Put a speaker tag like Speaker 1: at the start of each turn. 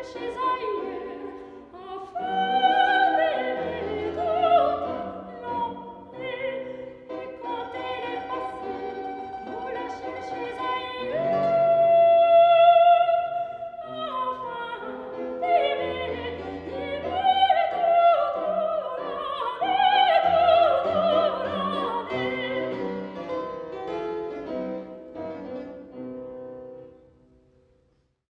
Speaker 1: ashes I